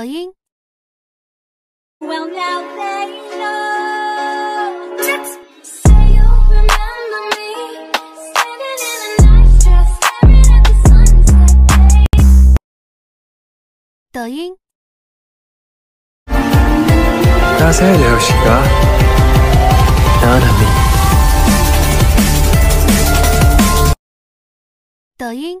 抖音。抖音。那三条是啥？哪哪里？抖音。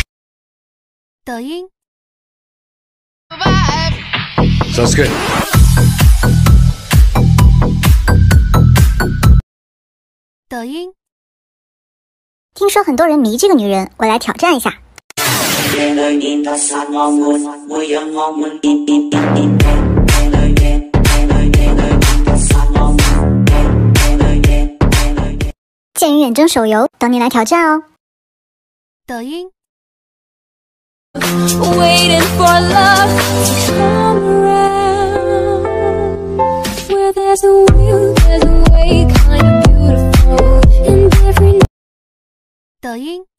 抖音。Sounds good 抖音。听说很多人迷这个女人，我来挑战一下。剑与远征手游等你来挑战哦。抖音。Waiting for love to come around. Where there's a will, there's a way, kind of beautiful. And every 抖音。